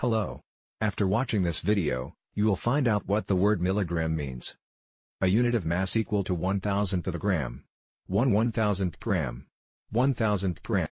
Hello. After watching this video, you will find out what the word milligram means. A unit of mass equal to one thousandth of a gram. One one thousandth gram. One thousandth gram.